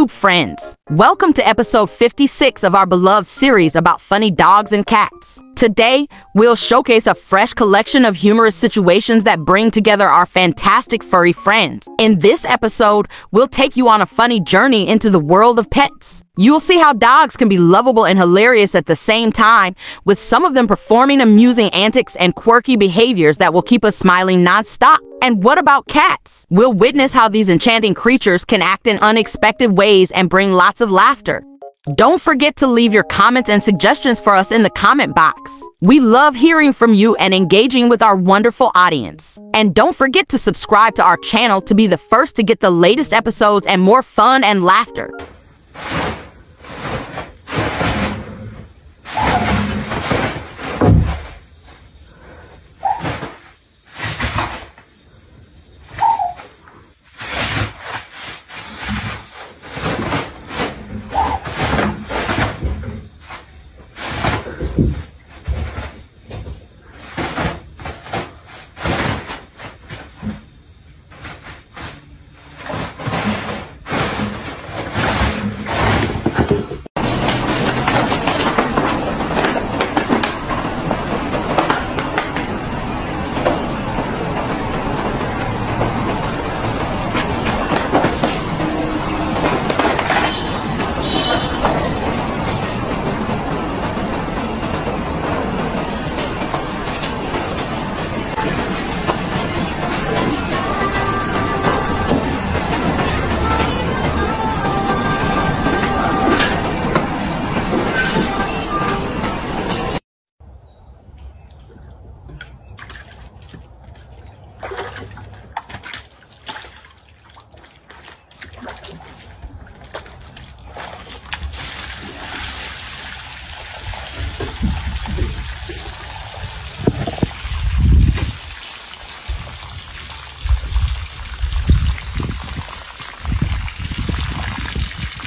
YouTube friends. Welcome to episode 56 of our beloved series about funny dogs and cats. Today, we'll showcase a fresh collection of humorous situations that bring together our fantastic furry friends. In this episode, we'll take you on a funny journey into the world of pets. You'll see how dogs can be lovable and hilarious at the same time, with some of them performing amusing antics and quirky behaviors that will keep us smiling nonstop. And what about cats? We'll witness how these enchanting creatures can act in unexpected ways and bring lots of laughter. Don't forget to leave your comments and suggestions for us in the comment box. We love hearing from you and engaging with our wonderful audience. And don't forget to subscribe to our channel to be the first to get the latest episodes and more fun and laughter.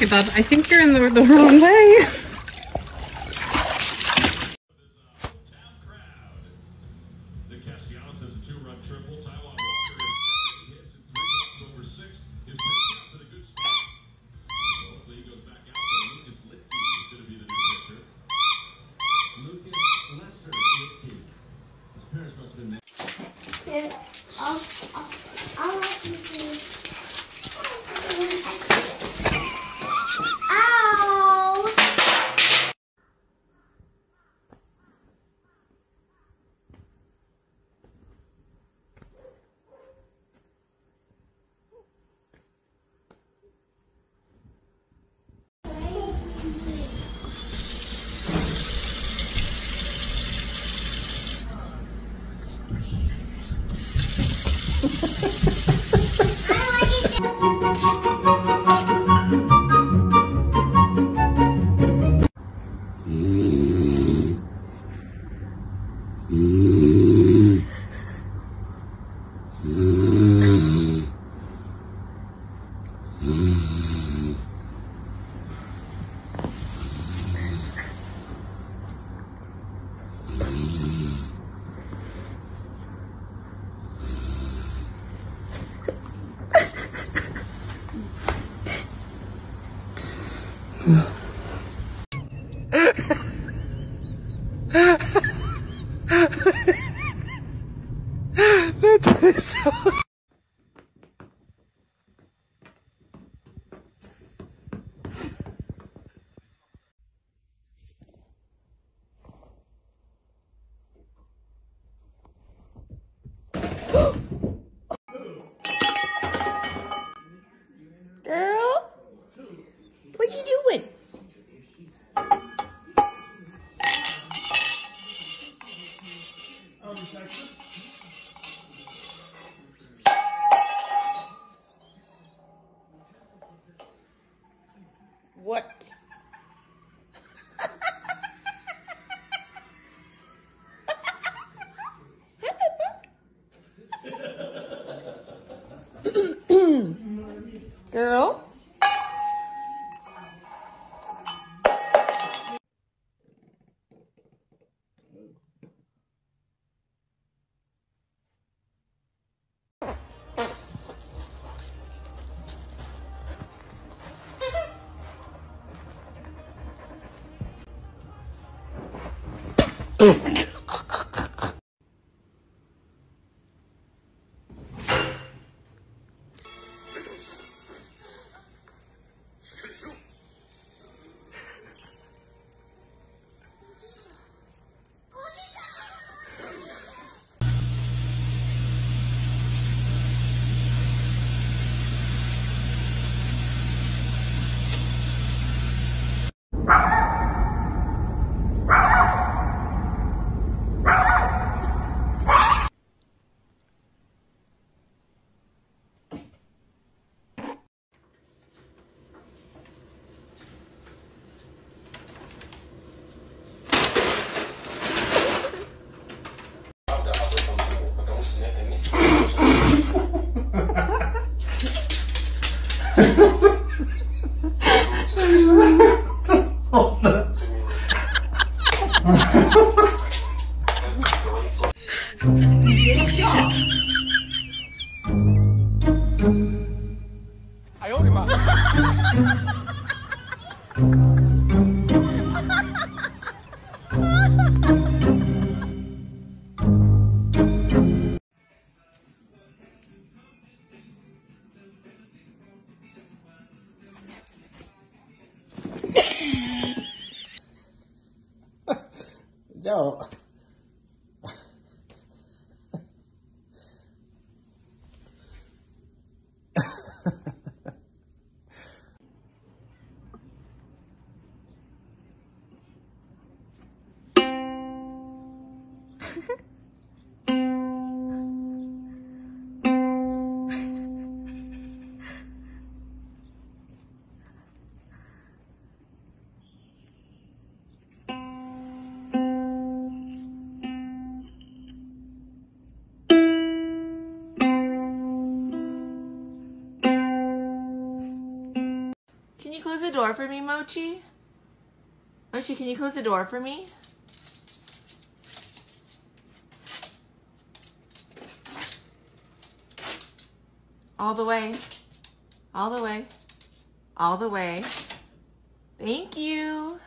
Okay, Bob, I think you're in the, the wrong way. 啊啊。Girl, What? Girl? 女 Can close the door for me, Mochi? Mochi, can you close the door for me? All the way. All the way. All the way. Thank you.